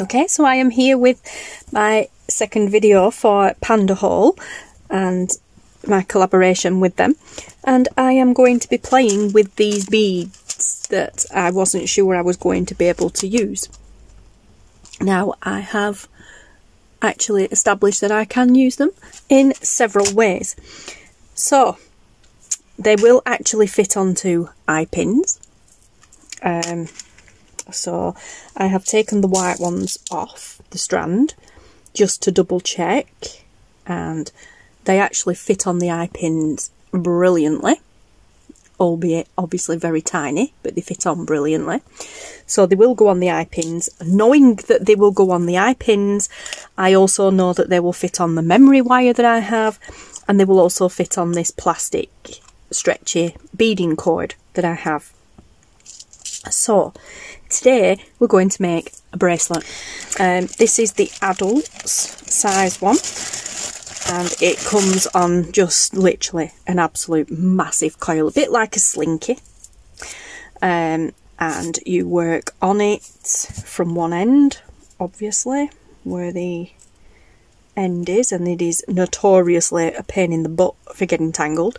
Okay, so I am here with my second video for PandaHall and my collaboration with them and I am going to be playing with these beads that I wasn't sure I was going to be able to use. Now I have actually established that I can use them in several ways. So they will actually fit onto eye pins. Um, so I have taken the white ones off the strand just to double check and they actually fit on the eye pins brilliantly albeit obviously very tiny but they fit on brilliantly. So they will go on the eye pins. Knowing that they will go on the eye pins I also know that they will fit on the memory wire that I have and they will also fit on this plastic stretchy beading cord that I have. So today we're going to make a bracelet. Um, this is the adults size one and it comes on just literally an absolute massive coil, a bit like a slinky. Um, and you work on it from one end, obviously, where the end is, and it is notoriously a pain in the butt for getting tangled.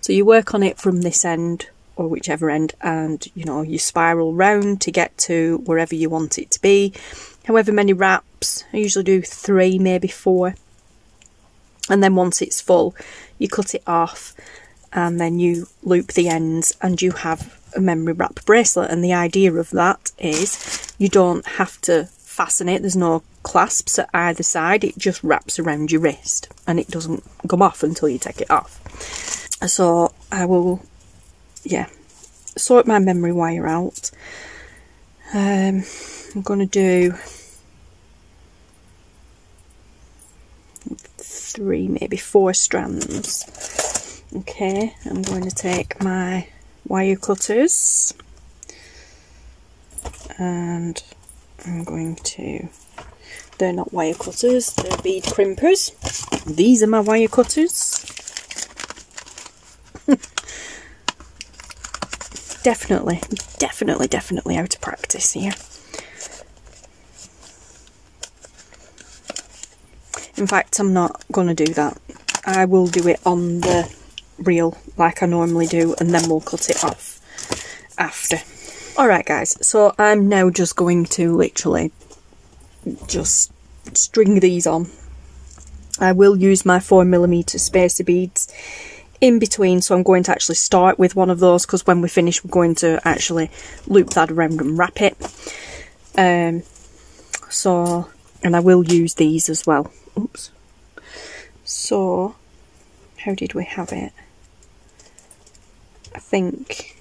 So you work on it from this end or whichever end and you know you spiral round to get to wherever you want it to be. However many wraps I usually do three maybe four. And then once it's full you cut it off and then you loop the ends and you have a memory wrap bracelet. And the idea of that is you don't have to fasten it. There's no clasps at either side. It just wraps around your wrist and it doesn't come off until you take it off. So I will yeah, sort my memory wire out. Um, I'm going to do three, maybe four strands. Okay, I'm going to take my wire cutters and I'm going to, they're not wire cutters, they're bead crimpers. These are my wire cutters. Definitely, definitely, definitely out of practice here. In fact, I'm not going to do that. I will do it on the reel like I normally do and then we'll cut it off after. Alright guys, so I'm now just going to literally just string these on. I will use my 4mm spacer beads in between so I'm going to actually start with one of those because when we finish we're going to actually loop that around and wrap it. Um, so and I will use these as well. Oops. So how did we have it? I think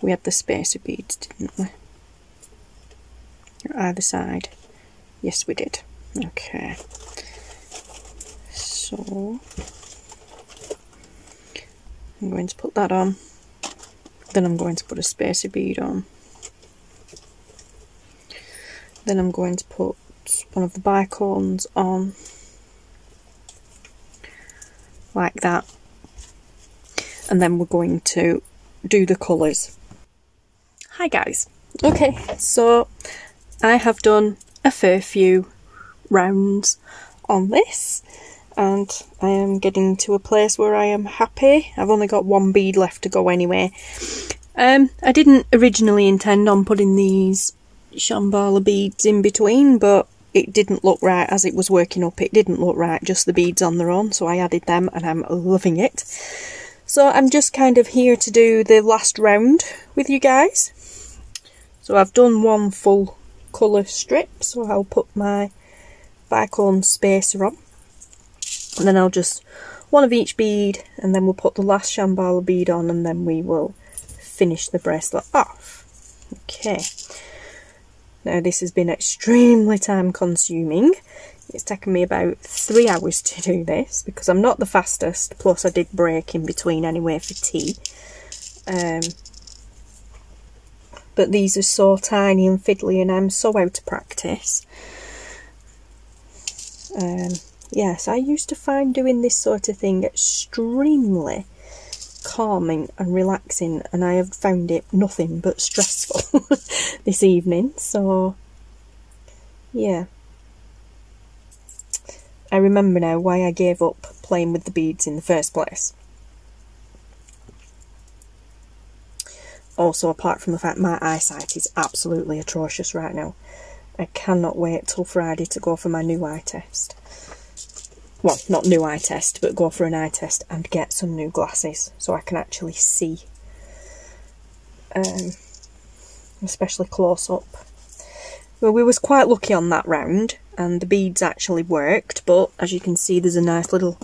we had the spacer beads didn't we? Either side. Yes we did. Okay. So I'm going to put that on. Then I'm going to put a spacer bead on. Then I'm going to put one of the bicones on. Like that. And then we're going to do the colours. Hi guys. Okay, so I have done a fair few rounds on this and I am getting to a place where I am happy. I've only got one bead left to go anyway. Um, I didn't originally intend on putting these Shambhala beads in between, but it didn't look right as it was working up. It didn't look right, just the beads on their own, so I added them and I'm loving it. So I'm just kind of here to do the last round with you guys. So I've done one full colour strip, so I'll put my bicone spacer on and then I'll just one of each bead and then we'll put the last Shambhala bead on and then we will finish the bracelet off. Okay. Now this has been extremely time consuming. It's taken me about three hours to do this because I'm not the fastest, plus I did break in between anyway for tea. Um, but these are so tiny and fiddly and I'm so out of practice. Um, yes, I used to find doing this sort of thing extremely calming and relaxing and I have found it nothing but stressful this evening so yeah. I remember now why I gave up playing with the beads in the first place. Also apart from the fact my eyesight is absolutely atrocious right now I cannot wait till Friday to go for my new eye test well, not new eye test, but go for an eye test and get some new glasses so I can actually see, um, especially close up. Well, we was quite lucky on that round, and the beads actually worked, but as you can see, there's a nice little,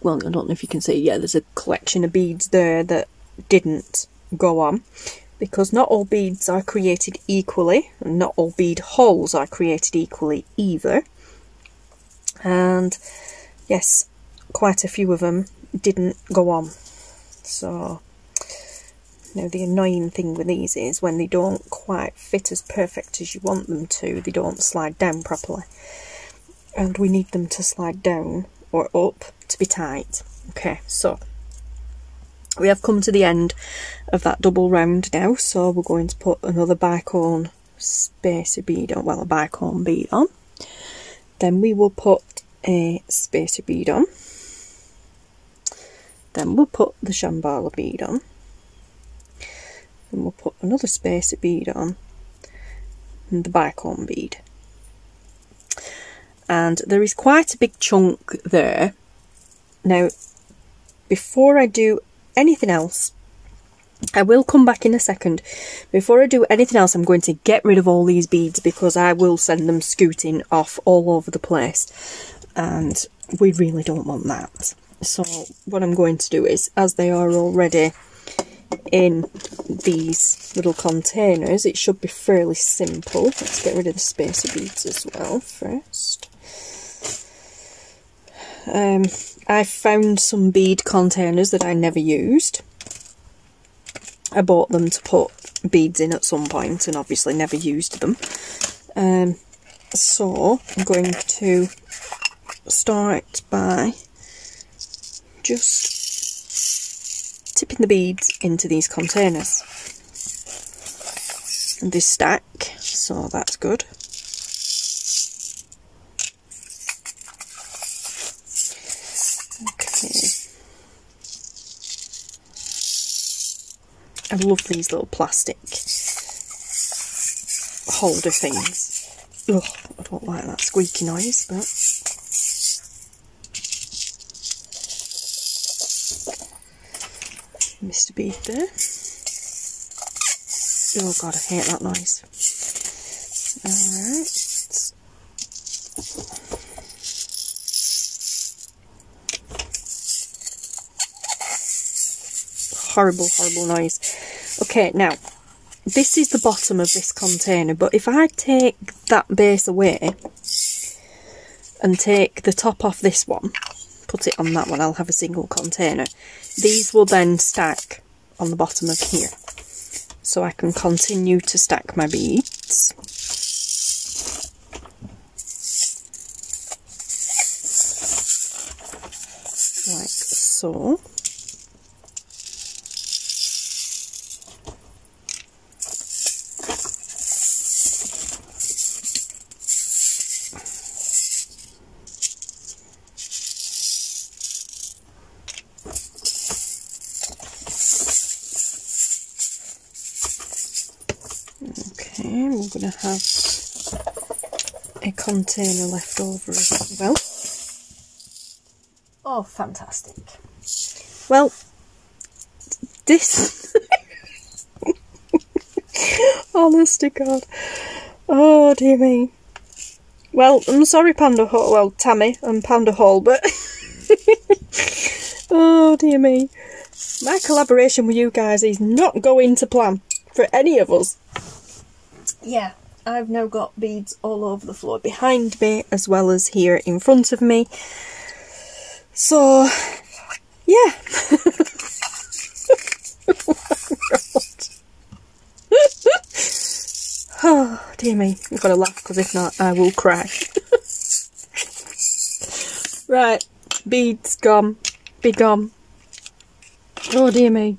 well, I don't know if you can see, yeah, there's a collection of beads there that didn't go on, because not all beads are created equally, and not all bead holes are created equally either and yes, quite a few of them didn't go on. So, you know, the annoying thing with these is when they don't quite fit as perfect as you want them to, they don't slide down properly. And we need them to slide down or up to be tight. Okay, so we have come to the end of that double round now, so we're going to put another bicone spacer bead on, well, a bicone bead on. Then we will put a spacer bead on. Then we'll put the shambhala bead on. Then we'll put another spacer bead on and the bicone bead. And there is quite a big chunk there. Now, before I do anything else, I will come back in a second. Before I do anything else, I'm going to get rid of all these beads because I will send them scooting off all over the place. And we really don't want that. So what I'm going to do is, as they are already in these little containers, it should be fairly simple. Let's get rid of the spacer beads as well first. Um, I found some bead containers that I never used. I bought them to put beads in at some point and obviously never used them. Um, so I'm going to start by just tipping the beads into these containers. And stack, so that's good. I love these little plastic holder things. Ugh, I don't like that squeaky noise, but... Mr. Bead there. Oh god, I hate that noise. Alright. horrible, horrible noise. Okay, now, this is the bottom of this container, but if I take that base away and take the top off this one, put it on that one, I'll have a single container. These will then stack on the bottom of here. So I can continue to stack my beads. Like so. Going to have a container left over as well. Oh, fantastic. Well, this... Honest to God. Oh, dear me. Well, I'm sorry, PandaHall. Well, Tammy and PandaHall, but... oh, dear me. My collaboration with you guys is not going to plan for any of us yeah, I've now got beads all over the floor behind me as well as here in front of me. So, yeah. oh, dear me. I've got to laugh because if not, I will cry. right, beads gone. Be gone. Oh dear me.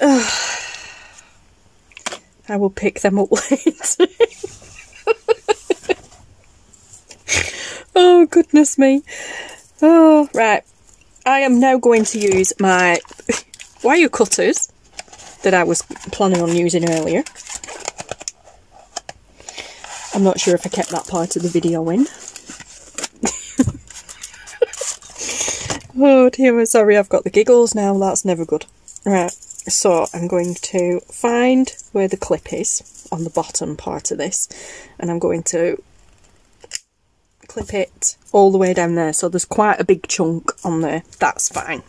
Ugh. Oh. I will pick them up later. oh goodness me. Oh, right. I am now going to use my wire cutters that I was planning on using earlier. I'm not sure if I kept that part of the video in. oh dear, sorry I've got the giggles now, that's never good. Right, so I'm going to find where the clip is on the bottom part of this and I'm going to clip it all the way down there so there's quite a big chunk on there, that's fine.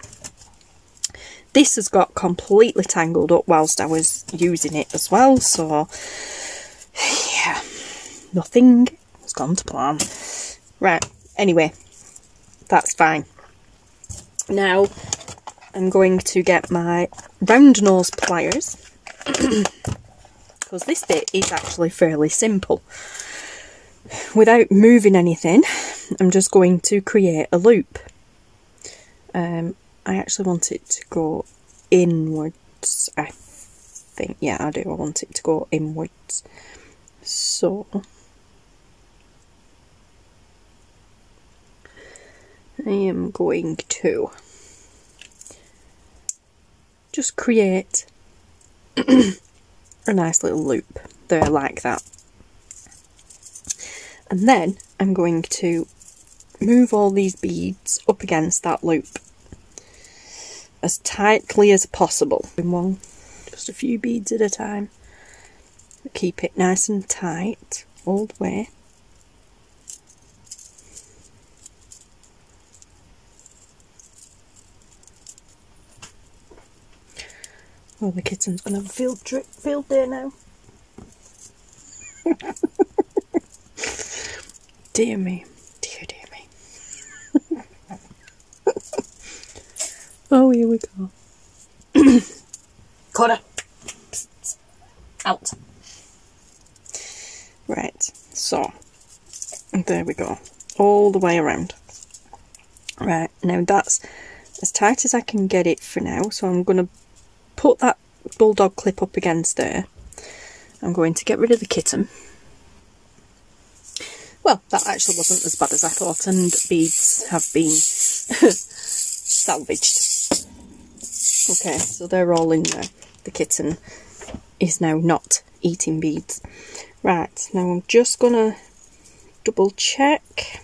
This has got completely tangled up whilst I was using it as well so yeah, nothing has gone to plan. Right, anyway, that's fine. Now I'm going to get my round nose pliers because this bit is actually fairly simple. Without moving anything, I'm just going to create a loop. Um, I actually want it to go inwards, I think. Yeah, I do. I want it to go inwards. So, I am going to just create a nice little loop there like that. And then I'm going to move all these beads up against that loop as tightly as possible. In one, just a few beads at a time. Keep it nice and tight all the way. Oh, the kitten's gonna have a field trip, field day now. dear me, dear, dear me. oh, here we go. Connor, out. Right, so there we go, all the way around. Right, now that's as tight as I can get it for now, so I'm going to put that bulldog clip up against there. I'm going to get rid of the kitten. Well, that actually wasn't as bad as I thought, and beads have been salvaged. Okay, so they're all in there. The kitten is now not eating beads. Right, now I'm just going to double check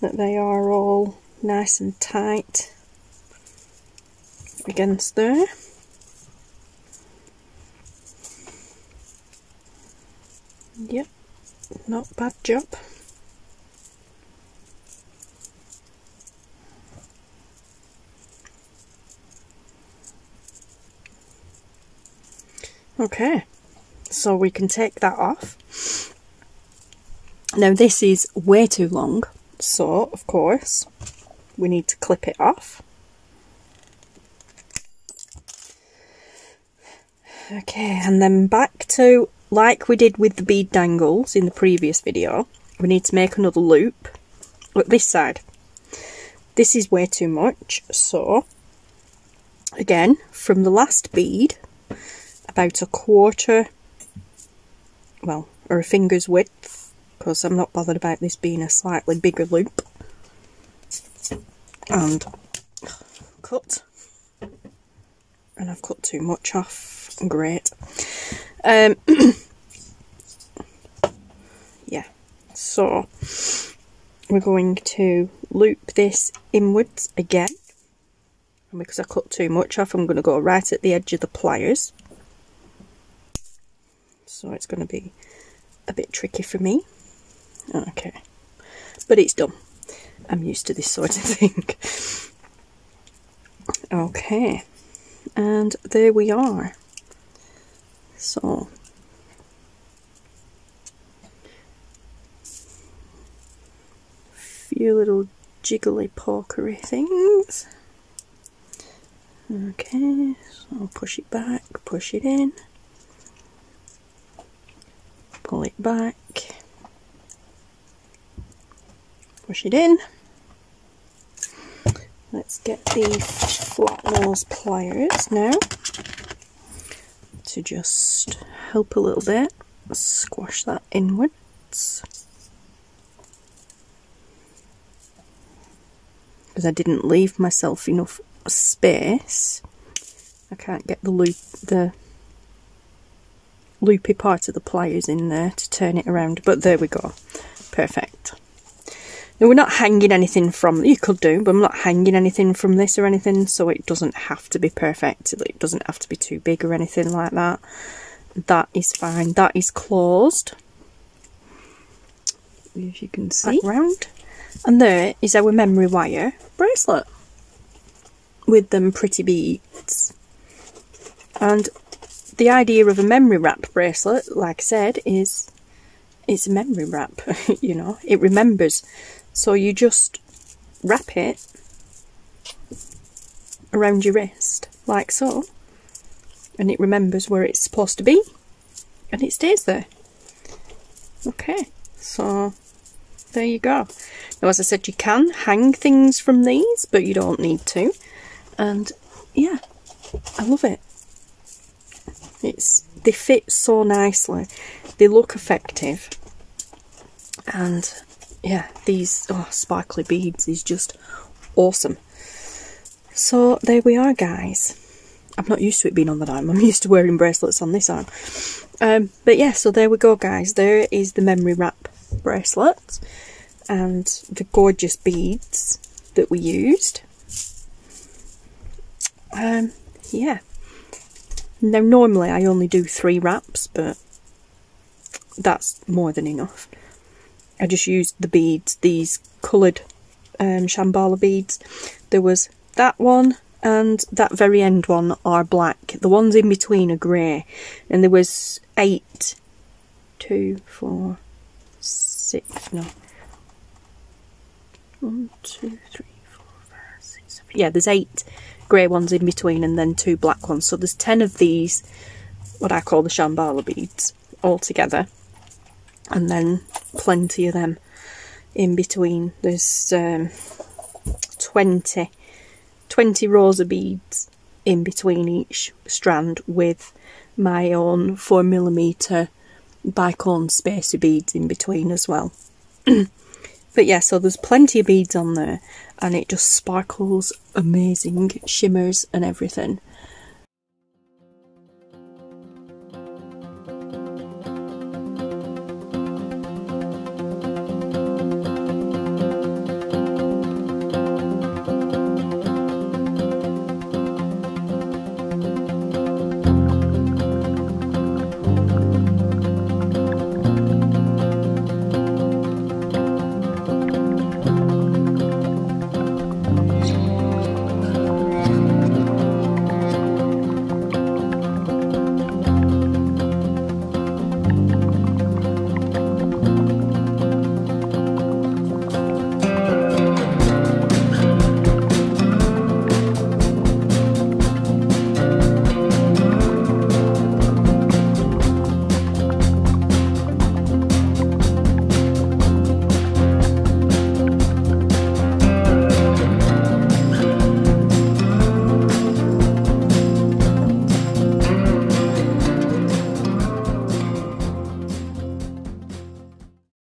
that they are all nice and tight against there. Yep, not bad job. Okay, so we can take that off. Now this is way too long, so of course we need to clip it off. Okay, and then back to like we did with the bead dangles in the previous video, we need to make another loop. Look, this side. This is way too much, so again, from the last bead, about a quarter, well, or a finger's width, because I'm not bothered about this being a slightly bigger loop. And cut. And I've cut too much off. Great. Um, yeah, so we're going to loop this inwards again. And because I cut too much off, I'm going to go right at the edge of the pliers. So it's going to be a bit tricky for me. Okay, but it's done. I'm used to this sort of thing. okay, and there we are. So. Few little jiggly pokery things. Okay, so I'll push it back, push it in, pull it back, push it in, let's get the flat nose pliers now to just help a little bit. Squash that inwards. Because I didn't leave myself enough space. I can't get the loop the loopy part of the pliers in there to turn it around. But there we go. Perfect now we're not hanging anything from you could do but I'm not hanging anything from this or anything so it doesn't have to be perfect. It doesn't have to be too big or anything like that. That is fine. That is closed. As you can see. Round and there is our memory wire bracelet with them pretty beads. And the idea of a memory wrap bracelet like I said is it's a memory wrap you know it remembers so you just wrap it around your wrist like so and it remembers where it's supposed to be and it stays there. Okay, so there you go. Now, as I said, you can hang things from these, but you don't need to. And yeah, I love it. It's they fit so nicely. They look effective. And yeah, these oh, sparkly beads is just awesome. So there we are, guys. I'm not used to it being on that arm. I'm used to wearing bracelets on this arm. Um, but yeah, so there we go, guys. There is the memory wrap bracelet and the gorgeous beads that we used. Um, yeah. Now, normally I only do three wraps, but that's more than enough. I just used the beads, these coloured um, Shambhala beads. There was that one, and that very end one are black. The ones in between are grey. And there was eight, two, four, six, no. One, two, three, four, five, six, seven. Yeah, there's eight grey ones in between and then two black ones. So there's ten of these, what I call the Shambhala beads, all together. And then plenty of them in between. There's um, 20 20 rows of beads in between each strand with my own 4mm bicone spacer beads in between as well. but yeah, so there's plenty of beads on there and it just sparkles amazing, shimmers and everything.